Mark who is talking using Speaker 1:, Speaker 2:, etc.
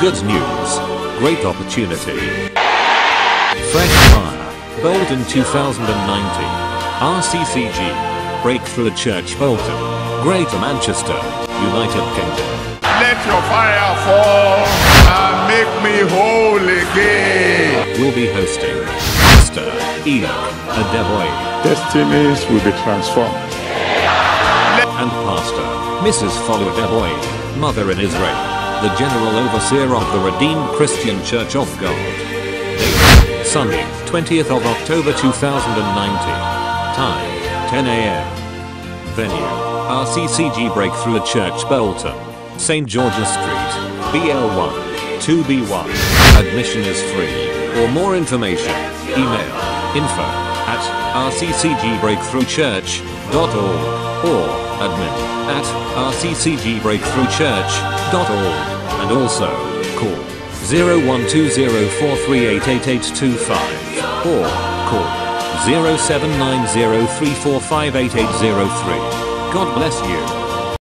Speaker 1: Good news. Great opportunity. Fresh fire. Bolton 2019. RCCG. Breakthrough Church Bolton. Greater Manchester. United Kingdom.
Speaker 2: Let your fire fall and make me whole again.
Speaker 1: Will be hosting Pastor Enoch Adeboye
Speaker 2: Destinies will be transformed.
Speaker 1: and Pastor Mrs. Folu Adeboye, Mother in Israel, the General Overseer of the Redeemed Christian Church of God. Date, Sunday, 20th of October 2019. Time, 10 a.m. Venue, RCCG Breakthrough Church Bolton, St. George's Street, BL1, 2B1. Admission is free. For more information, email info at rccgbreakthroughchurch.org or admin at rccgbreakthroughchurch.org and also call 0120438885 or call 079034588803. God bless you.